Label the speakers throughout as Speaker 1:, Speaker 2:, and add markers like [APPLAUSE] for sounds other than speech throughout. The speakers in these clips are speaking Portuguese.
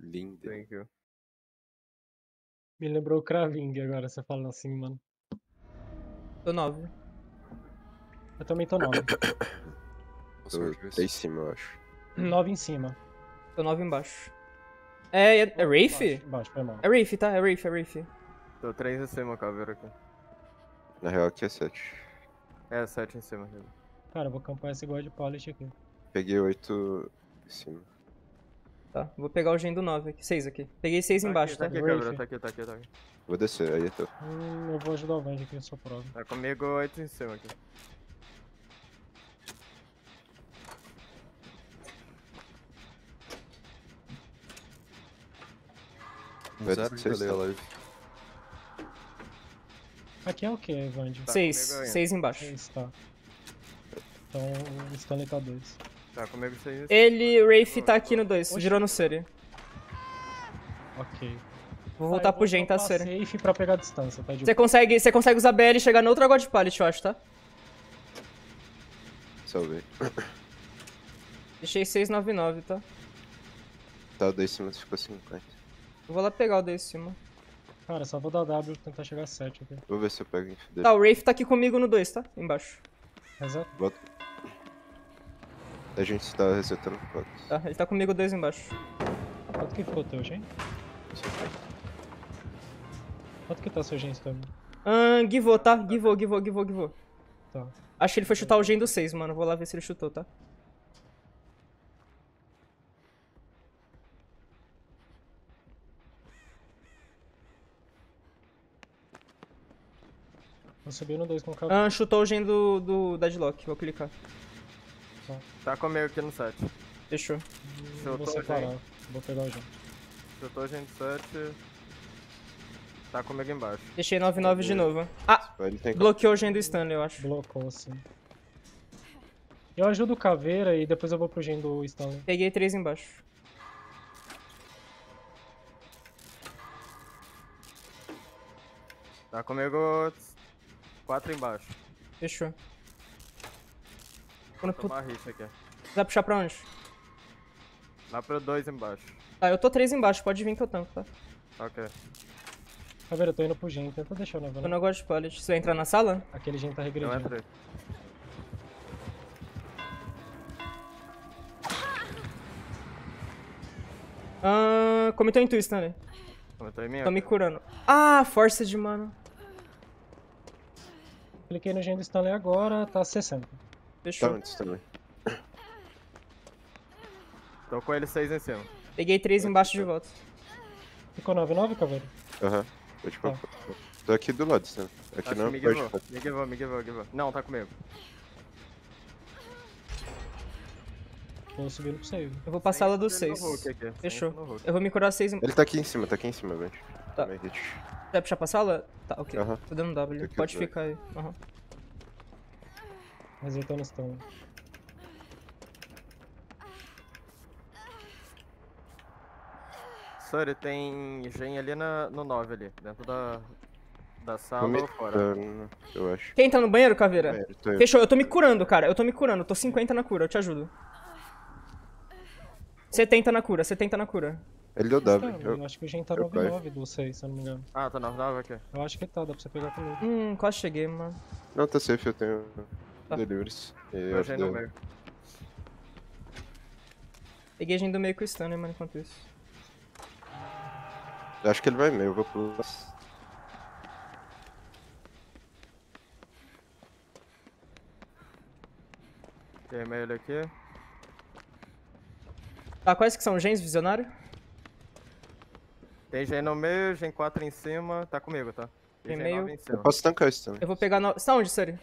Speaker 1: Linda.
Speaker 2: Thank you.
Speaker 3: Me lembrou o Kraving agora, você falando assim, mano.
Speaker 4: Tô 9.
Speaker 3: Eu também tô 9. [COUGHS]
Speaker 1: Tô, em cima, eu acho.
Speaker 3: 9 em cima.
Speaker 4: Tô 9 embaixo. É, é, é Rafe?
Speaker 3: Embaixo, embaixo, foi mal.
Speaker 4: É Rafe, tá? É Rafe, é Rafe.
Speaker 2: Tô 3 em cima, caveira aqui.
Speaker 1: Na real aqui é 7.
Speaker 2: É, 7 em cima.
Speaker 3: Cara, eu vou campar esse igual de pallet aqui.
Speaker 1: Peguei 8 em cima.
Speaker 4: Tá, vou pegar o gen do 9 aqui. 6 aqui. Peguei 6 embaixo,
Speaker 2: tá?
Speaker 4: tá?
Speaker 2: Aqui, caveira, tá aqui, tá aqui, tá aqui.
Speaker 1: Vou descer, aí eu tô.
Speaker 3: Hum, eu vou ajudar o Vand aqui, sou prova.
Speaker 2: Tá comigo 8 em cima aqui.
Speaker 1: Vai
Speaker 5: Zero
Speaker 1: descer,
Speaker 5: delay a
Speaker 1: tá?
Speaker 5: live.
Speaker 3: Aqui é o que, Vand?
Speaker 2: Tá
Speaker 4: 6.
Speaker 2: comigo ainda.
Speaker 4: 6 embaixo.
Speaker 3: 6, tá. Então o Stanley tá 2.
Speaker 2: Tá comigo 6
Speaker 4: Ele, Rafe, tá aqui no 2. Virou no Seri.
Speaker 3: Ok.
Speaker 4: Vou voltar pro gen, tá,
Speaker 3: Seri?
Speaker 4: Seri?
Speaker 3: safe pra pegar a distância, tá de
Speaker 4: Você consegue, você consegue usar BL e chegar no outro God Pallet, eu acho, tá?
Speaker 1: Salvei.
Speaker 4: Deixei 699, tá?
Speaker 1: Tá, o 2 em cima ficou 50.
Speaker 4: Eu vou lá pegar o desse cima.
Speaker 3: Cara, só vou dar W pra tentar chegar a 7 aqui.
Speaker 1: Vou ver se eu pego em.
Speaker 4: Tá, o Rafe tá aqui comigo no 2, tá? Embaixo.
Speaker 3: Reset.
Speaker 1: Bota. A gente tá resetando fotos.
Speaker 4: Tá, ele tá comigo 2 embaixo.
Speaker 3: Quanto que ficou o teu gen? Quanto que tá seu gen, Stanley?
Speaker 4: Ahn, givou, tá? Givou, givou, givou, givou.
Speaker 3: Tá.
Speaker 4: Acho que ele foi chutar o gen do 6, mano. Vou lá ver se ele chutou, tá?
Speaker 3: Eu subi no 2 com o cabo.
Speaker 4: Ahn, chutou o gen do, do Deadlock. Vou clicar.
Speaker 2: Tá comigo aqui no 7.
Speaker 4: Fechou.
Speaker 3: Não vou separar.
Speaker 2: gen.
Speaker 3: Vou pegar o gen.
Speaker 2: Chutou gente 7. Tá comigo embaixo.
Speaker 4: Deixei 99 de novo. Ah, bloqueou o gen do Stanley, eu acho.
Speaker 3: Blocou assim. Eu ajudo o Caveira e depois eu vou pro gen do Stanley.
Speaker 4: Peguei 3 embaixo.
Speaker 2: Tá comigo 4 embaixo.
Speaker 4: Fechou. Quando
Speaker 2: Vou tomar rixa aqui.
Speaker 4: Vai puxar pra onde?
Speaker 2: Lá pro 2 embaixo.
Speaker 4: Tá, eu tô 3 embaixo. Pode vir que eu tanco, tá?
Speaker 2: Ok.
Speaker 3: Caveira, eu tô indo pro gen. Tenta deixar eu
Speaker 4: Eu
Speaker 3: levar.
Speaker 4: não gosto de pallet. Você vai entrar na sala?
Speaker 3: Aquele gen tá
Speaker 2: Eu
Speaker 3: regredindo.
Speaker 2: entrei.
Speaker 4: Ah, comentou em tu, Stanley.
Speaker 2: Comentou em mim?
Speaker 4: Tô me curando. Ah, força de mano.
Speaker 3: Cliquei no gen do Stanley agora, tá 60.
Speaker 1: Tá
Speaker 4: Fechou.
Speaker 1: antes também. [COUGHS]
Speaker 2: Tô com ele 6 em cima.
Speaker 4: Peguei 3 embaixo de volta.
Speaker 3: Ficou 9-9, Caveira?
Speaker 1: Aham. Pode
Speaker 3: Tá.
Speaker 1: comprar. Tô aqui do lado, Sam. Aqui
Speaker 2: Acho
Speaker 1: não
Speaker 2: me
Speaker 1: pode.
Speaker 2: givou. Me givou, me givou, givou. Não, tá comigo.
Speaker 3: Tô subindo pro save.
Speaker 4: Eu vou pra sala do
Speaker 2: Sem
Speaker 4: 6.
Speaker 2: no Hulk aqui, sem
Speaker 4: Fechou. Eu vou me curar 6 em...
Speaker 1: Ele tá aqui em cima, tá aqui em cima, velho.
Speaker 4: Tá. Vai puxar pra sala? Tá, ok.
Speaker 1: Aham.
Speaker 4: Tô dando W. Pode ficar aí. Aham.
Speaker 3: Resetando o Stanley.
Speaker 2: Sorry, tem gen ali na, no 9 ali. Dentro da, da sala
Speaker 1: Comi-
Speaker 2: ou fora.
Speaker 1: Ah, eu acho.
Speaker 4: Quem tá no banheiro, Caveira?
Speaker 1: Tô eu.
Speaker 4: Fechou, eu tô me curando, cara. Eu tô me curando. Tô 50 na cura, eu te ajudo. 70 na cura, 70 na cura.
Speaker 1: Ele deu W.
Speaker 3: Eu
Speaker 1: Eu...
Speaker 3: acho que o gen tá
Speaker 1: eu
Speaker 3: 9-9 do 6, se eu não me engano.
Speaker 2: Ah, tá 9, 9 aqui.
Speaker 3: Eu acho que tá, dá pra você pegar comigo.
Speaker 4: Hum, quase cheguei, mano.
Speaker 1: Não, tá safe, eu tenho
Speaker 4: Tá.
Speaker 1: deliveries. E
Speaker 2: Eu no meio.
Speaker 4: Peguei a gente do meio com o Stanley, mano, enquanto isso.
Speaker 1: Eu acho que ele vai meio, eu vou pro.
Speaker 2: Queimei ele aqui.
Speaker 4: Tá, quais que são gens, visionário?
Speaker 2: Tem gen no meio, gen 4 em cima. Tá comigo, tá?
Speaker 4: Tem
Speaker 2: gen
Speaker 4: meio.
Speaker 2: 9 em
Speaker 1: Eu
Speaker 2: cima.
Speaker 1: posso tancar isso também.
Speaker 4: Eu vou pegar no... Você tá onde, Sari?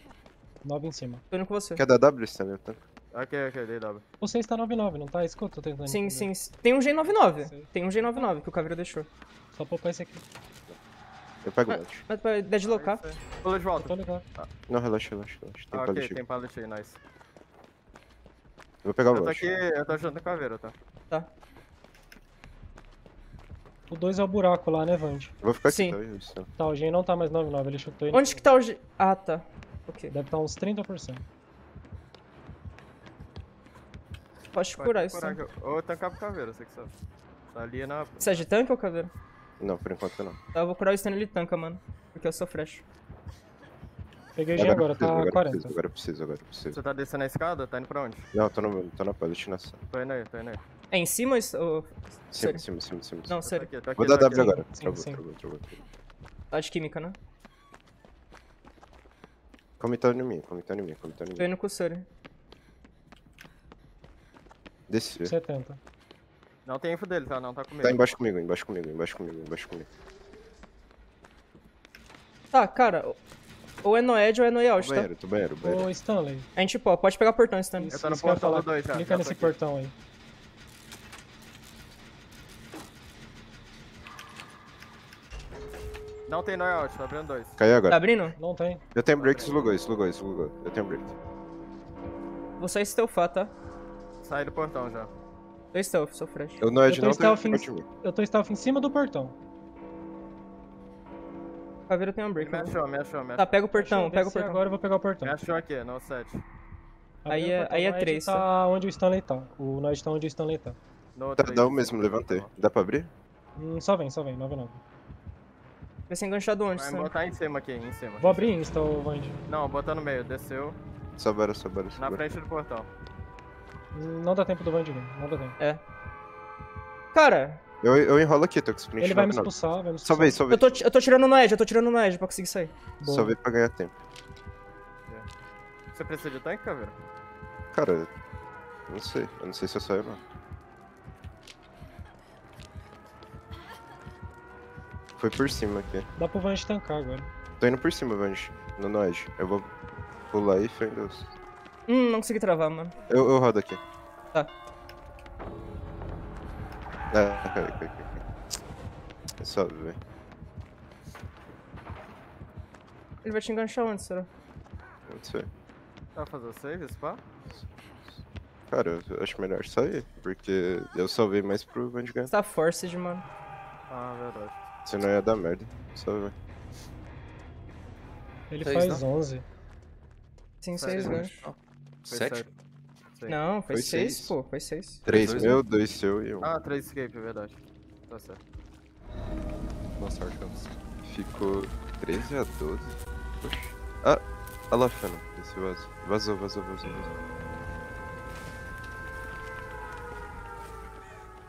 Speaker 3: 9 em cima.
Speaker 4: Tô indo com você.
Speaker 1: Quer dar W, Stanley? Eu tanco.
Speaker 2: Ok, ok, dei W.
Speaker 3: O 6 tá 9-9, não tá? Isso que eu tô tentando
Speaker 4: Sim,
Speaker 3: entender.
Speaker 4: sim. Tem um G99.
Speaker 3: Sei.
Speaker 4: Tem um G99 que o Caveira deixou.
Speaker 3: Só poupar esse aqui.
Speaker 1: Eu pego o
Speaker 4: Ah. Mas pra deadlocar.
Speaker 2: Pula de volta.
Speaker 3: tô ligado.
Speaker 1: Não, relaxa, relaxa, relaxa. Tem
Speaker 2: Ah,
Speaker 1: pallet
Speaker 2: ok,
Speaker 1: aqui.
Speaker 2: tem pallet aí, nice.
Speaker 1: Eu vou pegar o
Speaker 2: Eu tô aqui, eu tô ajudando a caveira, tá?
Speaker 4: Tá.
Speaker 3: O 2 é o buraco lá, né, Vand?
Speaker 1: Eu vou ficar aqui,
Speaker 4: Sim.
Speaker 1: tá? Isso.
Speaker 3: Tá, o gen não tá mais 9-9, ele chutou ele.
Speaker 4: Onde que tá o G... Ah, tá. Ok.
Speaker 3: Deve estar uns 30%.
Speaker 4: Pode
Speaker 2: Pode
Speaker 4: curar isso. né?
Speaker 2: aqui. Ou tancar pro caveira, você que sabe. Tá ali na.
Speaker 4: Você é de tanque ou caveira?
Speaker 1: Não, por enquanto não.
Speaker 4: Tá, eu vou curar o stun ele tanca, mano. Porque eu sou fresh.
Speaker 3: Peguei G agora,
Speaker 1: preciso,
Speaker 3: tá
Speaker 1: agora
Speaker 3: 40.
Speaker 1: Preciso, agora preciso, agora preciso.
Speaker 2: Você tá descendo a escada? Tá indo pra onde?
Speaker 1: Não, tô, no, tô na palestinação.
Speaker 2: Tô indo aí, tô indo aí.
Speaker 4: É em cima ou...
Speaker 1: Cima,
Speaker 4: Sério?
Speaker 1: cima, cima, cima.
Speaker 4: Não,
Speaker 1: cima.
Speaker 2: Tô
Speaker 4: sério.
Speaker 2: aqui, aqui,
Speaker 1: Vou dar. W agora.
Speaker 3: Sim,
Speaker 1: Travou,
Speaker 3: sim.
Speaker 1: travou, travou, travou.
Speaker 4: Tá de química, né?
Speaker 1: Comentando em mim, comentando em mim, comentando em
Speaker 4: Tô
Speaker 1: mim.
Speaker 4: indo com o Suri.
Speaker 1: Desci.
Speaker 3: 70.
Speaker 2: Não tem info dele, tá? Não tá comigo.
Speaker 1: Tá embaixo comigo, embaixo comigo, embaixo comigo, embaixo comigo.
Speaker 4: Tá, cara. ou- é Noed ou é Noyaut, tá?
Speaker 1: Banheiro, tô banheiro, banheiro.
Speaker 3: Ô, Stanley.
Speaker 4: A gente, pô, pode pegar o portão, Stan.
Speaker 3: Isso,
Speaker 2: tô no
Speaker 3: eu
Speaker 2: portão do dois já,
Speaker 3: Clica
Speaker 2: tô
Speaker 3: nesse
Speaker 2: aqui.
Speaker 3: portão aí.
Speaker 2: Não tem Noyout, tá abrindo dois.
Speaker 1: Caiu
Speaker 4: Tá
Speaker 1: agora.
Speaker 4: abrindo?
Speaker 3: Não tem.
Speaker 1: Eu tenho break, slugou, slugou, slugou. Eu tenho break.
Speaker 4: Vou só stealthar, tá?
Speaker 2: Sai do portão já.
Speaker 4: Tô stealth, sou fresh.
Speaker 1: Eu não é de
Speaker 3: tô
Speaker 1: não tem
Speaker 3: stealth em-. Eu tô stealth em cima do portão.
Speaker 4: Caveira tem um break.
Speaker 2: Me
Speaker 4: né?
Speaker 2: achou, me achou, me
Speaker 4: Tá,
Speaker 2: achou.
Speaker 4: pega o portão, pega o portão.
Speaker 3: Agora eu vou pegar o portão.
Speaker 2: Me achou aqui, no 7.
Speaker 3: Abri
Speaker 4: Aí é- aí é
Speaker 3: O Noed
Speaker 4: três,
Speaker 3: Tá onde o Stanley tá. O Noid tá onde o Stanley tá.
Speaker 2: No
Speaker 1: Tá, dá o mesmo, levantei. Dá pra abrir?
Speaker 3: Hum, só vem, só vem. 9
Speaker 4: Vai ser enganchado onde,
Speaker 2: Vai botar em cima aqui, em cima.
Speaker 3: Vou abrir insta, ô Vand.
Speaker 2: Não, botou no meio, desceu.
Speaker 1: Só bora, só bora, só
Speaker 2: Na frente do portão.
Speaker 3: Hum, Não dá tempo do Vand vir. Não dá tempo.
Speaker 4: É. Cara,
Speaker 1: Eu, eu enrolo aqui, tô com sprint
Speaker 3: Ele vai me
Speaker 1: 99.
Speaker 3: expulsar, vai me
Speaker 1: Só
Speaker 3: expulsar.
Speaker 1: vem, só vem.
Speaker 4: eu tô, eu tô tirando no Edge, eu tô tirando no Edge pra conseguir sair.
Speaker 3: Boa.
Speaker 1: Só vem pra ganhar tempo.
Speaker 2: Você precisa de tanque, Caveira?
Speaker 1: Cara, eu não sei. Eu não sei se eu saio ou não. Foi por cima aqui.
Speaker 3: Dá pro Vand tancar agora.
Speaker 1: Tô indo por cima, Vange. No Noed. Eu vou pular e fé em Deus.
Speaker 4: Hum, não consegui travar, mano.
Speaker 1: Eu, eu rodo aqui.
Speaker 4: Tá.
Speaker 1: É, cai, cai, cai, cai. É só ver.
Speaker 4: Ele vai te enganchar onde, será?
Speaker 1: Não sei.
Speaker 2: Tá fazer save, spa?
Speaker 1: Cara, eu acho melhor sair. Porque eu salvei mais pro Vange ganhar.
Speaker 4: Você tá forced, mano.
Speaker 2: Ah, verdade.
Speaker 1: Senão ia dar merda. Só ver.
Speaker 3: Ele
Speaker 5: Seis,
Speaker 3: faz 11.
Speaker 4: Sim,
Speaker 2: Sério,
Speaker 4: seis
Speaker 2: né?
Speaker 4: ganchos.
Speaker 2: Foi
Speaker 5: Sete?
Speaker 2: sete. Sei.
Speaker 4: Não, foi,
Speaker 1: Foi
Speaker 4: seis,
Speaker 1: seis.
Speaker 4: pô, foi seis.
Speaker 1: Três
Speaker 5: dois,
Speaker 1: meu, dois seu e um.
Speaker 2: Ah, 3 escape, é verdade. Tá certo.
Speaker 5: Boa sorte, Campos.
Speaker 1: Ficou 13 a 12. Oxi. Ah, olha lá, Fena. Esse vaso. Vazou, vazou, vazou, vazou.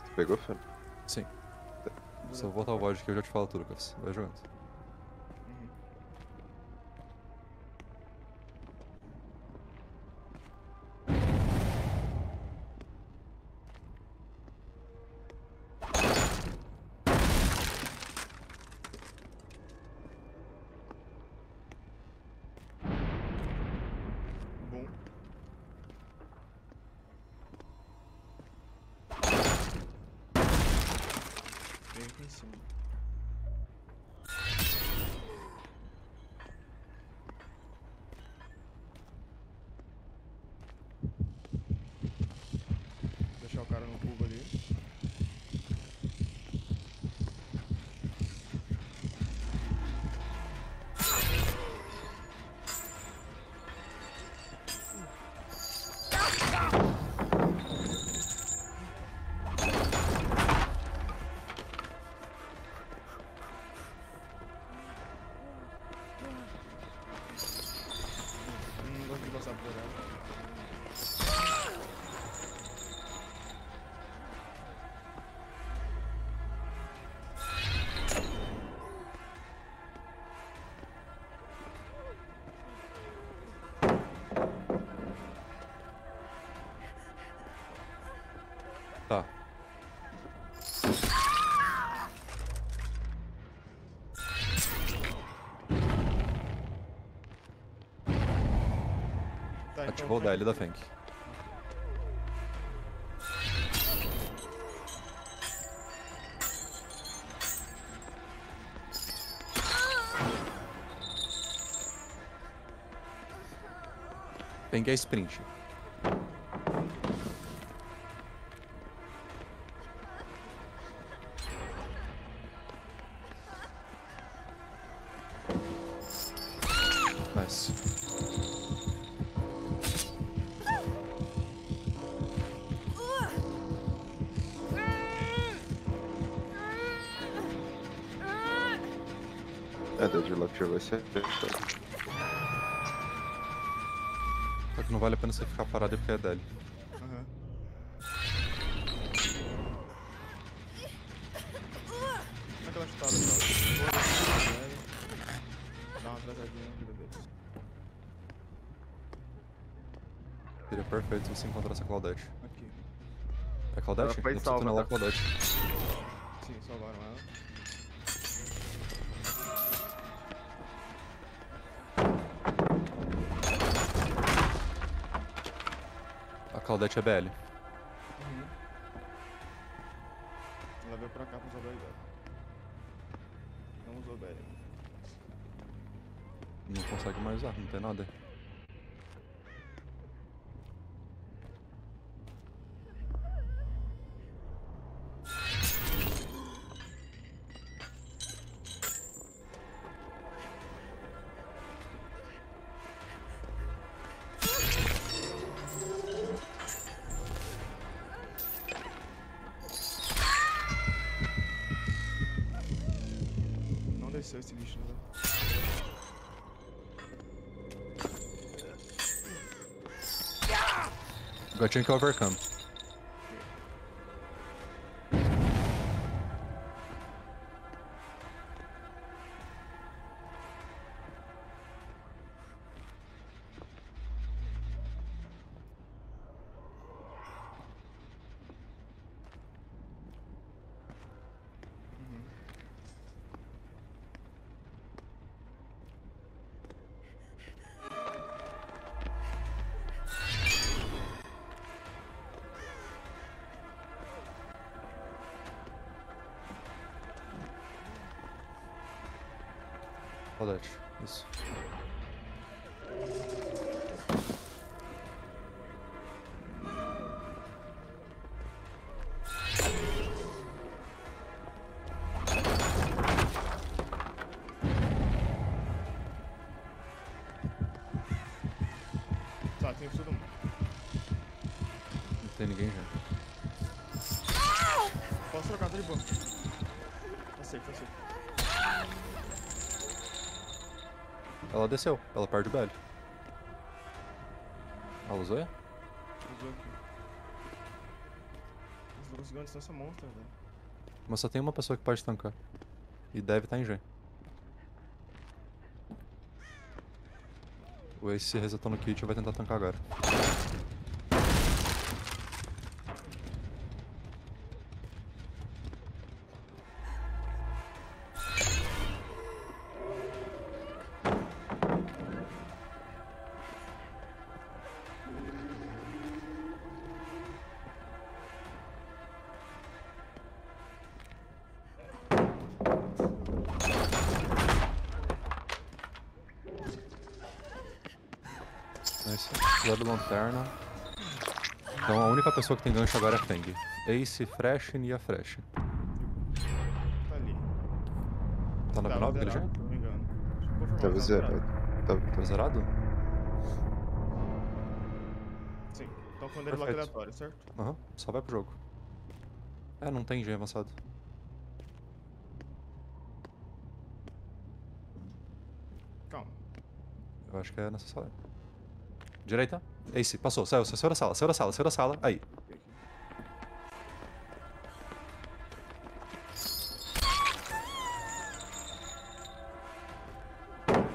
Speaker 1: Tu pegou, Fena?
Speaker 5: Sim. Se eu voltar o VOD aqui, eu já te falo tudo, Campos. Vai jogando. Ativou o DL da Fenk. Fenk é sprint.
Speaker 1: Ser.
Speaker 5: Só que não vale a pena você ficar parado porque é dele.
Speaker 6: Aham. Dá aquela chutada só. Dá uma atrasadinha na vida.
Speaker 5: Seria perfeito se você encontrasse a Claudette.
Speaker 6: Aqui.
Speaker 5: É Claudette?
Speaker 2: Ela foi salva,
Speaker 5: tunelar a
Speaker 2: tá?
Speaker 5: Claudette.
Speaker 6: Sim, salvaram ela.
Speaker 5: A Claudette é BL.
Speaker 6: Ela veio pra cá pra usar dela. Não usou o Belly.
Speaker 5: Não consegue mais usar, não tem nada.
Speaker 6: Não desceu esse bicho, né?
Speaker 5: Gatinho que é overcome. Claudette, isso.
Speaker 6: Tá, tem todo mundo.
Speaker 5: Não tem ninguém já.
Speaker 6: Posso trocar, tá de boa. Tá safe, tá safe.
Speaker 5: Ela desceu, ela perde o BL. Ela usou?
Speaker 6: Usou aqui. Eles não conseguiram distância monstra, velho.
Speaker 5: Mas só tem uma pessoa que pode tancar. E deve estar em Gen. O Ace se resetou no kit e vai tentar tancar agora. Zero lanterna. Então a única pessoa que tem gancho agora é Feng. Ace, Fresh e Nia Fresh.
Speaker 6: Tá ali.
Speaker 5: Tá na
Speaker 6: Tava
Speaker 5: B9 aquele
Speaker 6: zerado,
Speaker 5: Gen?
Speaker 6: se não me engano. Deixa eu confirmar,
Speaker 1: Tava
Speaker 6: tava
Speaker 1: zerado. Tava,
Speaker 5: Tá
Speaker 1: tava.
Speaker 5: zerado?
Speaker 6: Sim. Então um deadlock
Speaker 5: Perfeito.
Speaker 6: aleatório, certo?
Speaker 5: Aham, só vai pro jogo. É, não tem Gen avançado.
Speaker 6: Calma.
Speaker 5: Eu acho que é nessa Direita. Ace, passou, saiu, saiu da sala, saiu da sala, saiu da sala. Aí.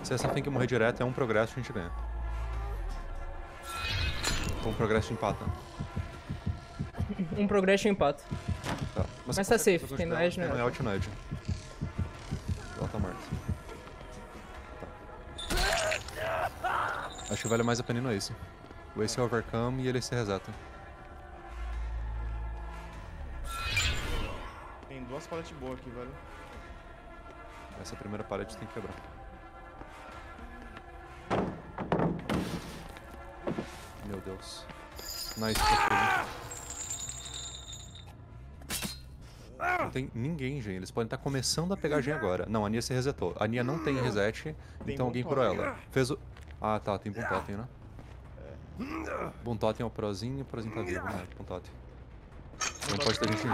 Speaker 5: Se essa Feng morrer direto, é um progresso a gente ganha. Um progresso empata.
Speaker 4: Um progresso e empate.
Speaker 5: Tá.
Speaker 4: Mas tá
Speaker 5: consegue
Speaker 4: safe, tem no
Speaker 5: dela,
Speaker 4: edge,
Speaker 5: tem
Speaker 4: né?
Speaker 5: Acho que vale mais a pena ir no Ace. O Ace é overcome e ele se reseta.
Speaker 6: Tem duas paletes boas aqui, velho.
Speaker 5: Essa primeira parede tem que quebrar. Meu Deus. Nice, tá Não tem ninguém, gen. Eles podem estar começando a pegar gen agora. Não, a Nia se resetou. A Nia não tem reset, então alguém curou ela. Fez o... Ah, tá. Tem Buntotem, né? Buntotem é o prozinho o prozinho tá vivo, né? Buntotem. Não pode ter gente gen.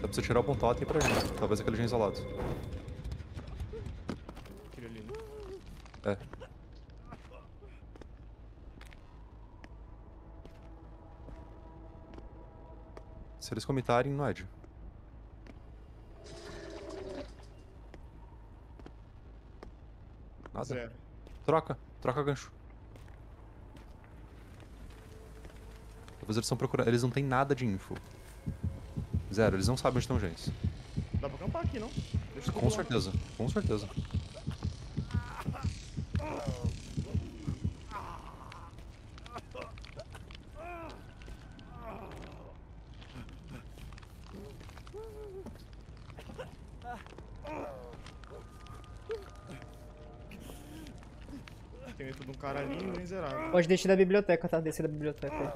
Speaker 5: Dá pra você tirar o bom totem pra gente. Talvez aquele gen isolado.
Speaker 6: Aquele ali, né?
Speaker 5: É. Se eles comitarem, no Ed. Nada.
Speaker 6: Zero.
Speaker 5: Troca, troca gancho. Talvez eles estão procurando. Eles não têm nada de info. Zero, eles não sabem onde estão gens.
Speaker 6: Dá pra acampar aqui, não?
Speaker 5: Com certeza, com certeza.
Speaker 4: Pode descer da biblioteca, tá? Descer da biblioteca.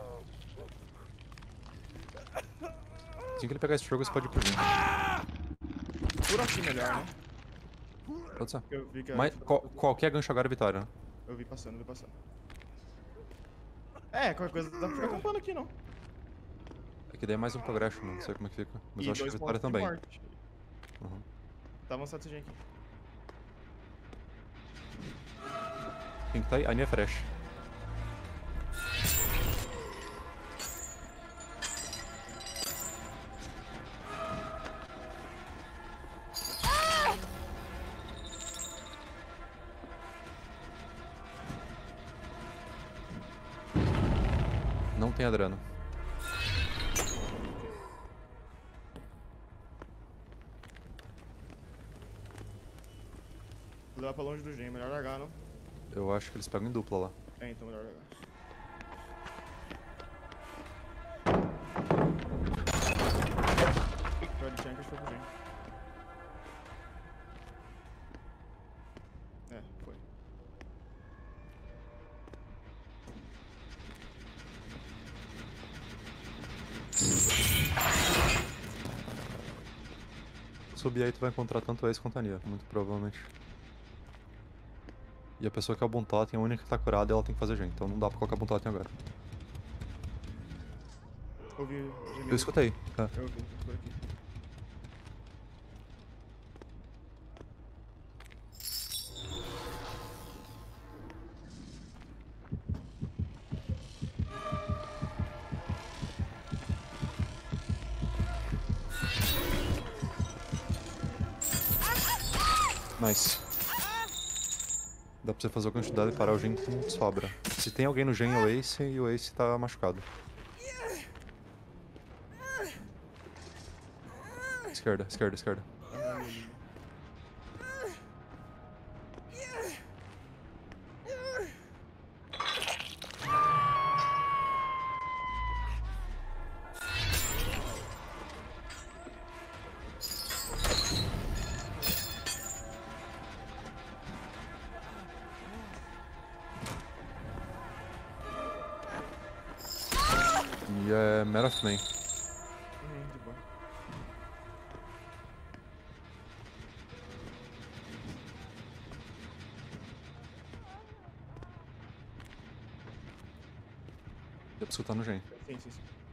Speaker 5: Assim que ele pegar esse jogo, você pode ir por dentro.
Speaker 6: Por aqui melhor, né?
Speaker 5: Pode ser.
Speaker 6: Eu vi que
Speaker 5: Mas qual- qualquer gancho agora é vitória, né?
Speaker 6: Eu vi passando, eu vi passando. É, qualquer coisa dá pra ficar acampando aqui, não.
Speaker 5: É que daí é mais um progresso, não sei como é que fica. Mas
Speaker 6: E
Speaker 5: eu acho que vitória também. Uhum.
Speaker 6: Tá avançado esse gen aqui.
Speaker 5: Quem que tá aí? A Nia Fresh. Não tem Adriano.
Speaker 6: Vou levar pra longe do gen, melhor largar, não?
Speaker 5: Eu acho que eles pegam em dupla lá.
Speaker 6: É, então melhor largar. Foi de Chankers, foi pro gen.
Speaker 5: Subir aí tu vai encontrar tanto a Ace quanto a Nia, muito provavelmente. E a pessoa que é o Buntotem é a única que tá curada e ela tem que fazer gente, então não dá pra colocar Buntotem agora.
Speaker 6: Ouvi.
Speaker 5: Eu escutei. É.
Speaker 6: Eu ouvi, por aqui.
Speaker 5: Pra você fazer a quantidade e parar o gen com sobra. Se tem alguém no gen é o Ace e o Ace tá machucado. Esquerda, esquerda, esquerda. E é Merath Man.
Speaker 6: Uhum, de boa.
Speaker 5: Dá pra escutar no gen.
Speaker 6: Sim, sim, sim.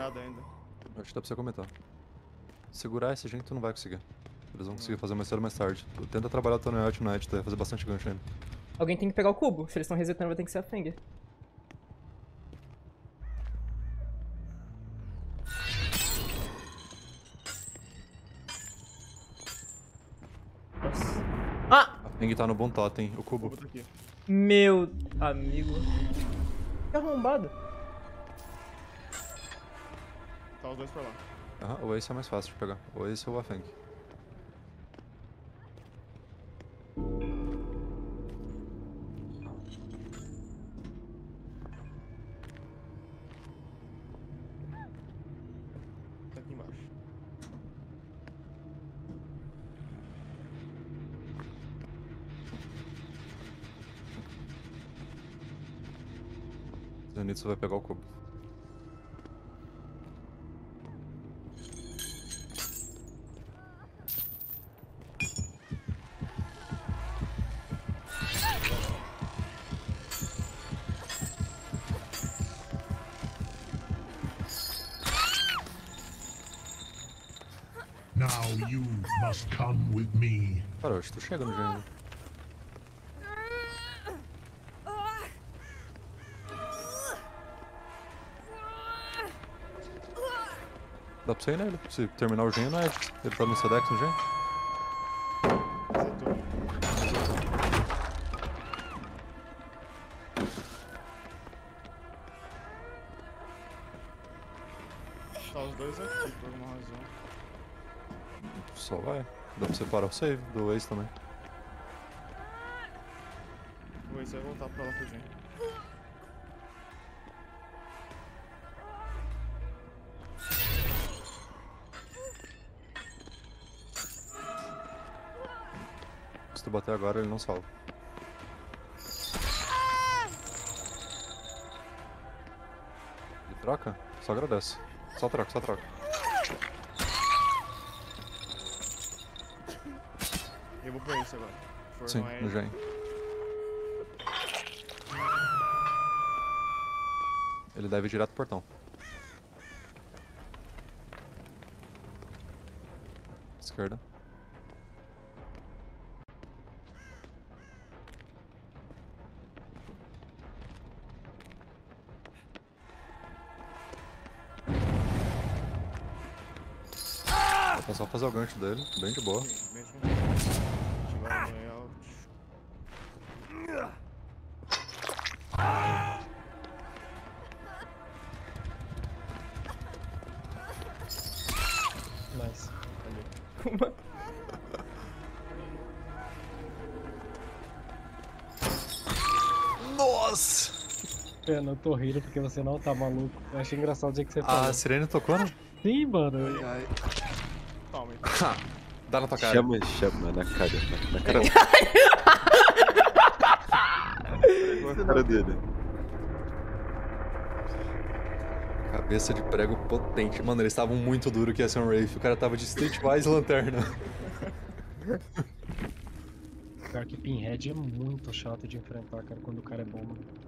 Speaker 6: Ainda.
Speaker 5: Acho que dá pra você comentar. Segurar esse gen tu não vai conseguir. Eles vão conseguir fazer mais cedo ou mais tarde. Tu Tenta trabalhar o net no net, tu vai fazer bastante gancho ainda.
Speaker 4: Alguém tem que pegar o cubo. Se eles estão resetando, vai ter que ser a Feng. Nossa. Ah!
Speaker 5: A Feng tá no bom totem, o cubo.
Speaker 6: Vou botar aqui.
Speaker 4: Meu amigo. Que arrombado.
Speaker 6: Tá os dois pra lá.
Speaker 5: Aham, o Ace é mais fácil de pegar. O Ace ou a Fang.
Speaker 6: Tá aqui embaixo.
Speaker 5: Zenitsu vai pegar o cubo. Cara, acho que tu chega no Gen ainda. Dá pra você ir nele. Se terminar o Gen, não é. Ele tá no Sedex no Gen. Separar o save do Ace também.
Speaker 6: O Ace vai voltar pra lá Gen.
Speaker 5: Se tu bater agora, ele não salva. Ele troca? Só agradece. Só troca, só troca.
Speaker 6: Eu vou pro Ace agora. For
Speaker 5: Sim,
Speaker 6: é-
Speaker 5: no Gen. Ele deve ir direto pro portão. Esquerda. Vou só fazer o gancho dele, bem de boa.
Speaker 6: Sim, Ali.
Speaker 5: Nossa!
Speaker 3: Pena, eu tô rindo porque você não tá maluco. Eu achei engraçado o jeito que você falou.
Speaker 5: A sirene tocou, né?
Speaker 3: Sim, mano.
Speaker 6: Calma aí.
Speaker 5: Dá na tua cara.
Speaker 1: Chama, chama na cara. Na, na cara. [LAUGHS] na cara dele.
Speaker 5: Cabeça de prego potente. Mano, eles estavam muito duro que ia ser um Wraith. O cara tava de Streetwise lanterna.
Speaker 3: Pior que Pinhead é muito chato de enfrentar, cara, quando o cara é bom, mano.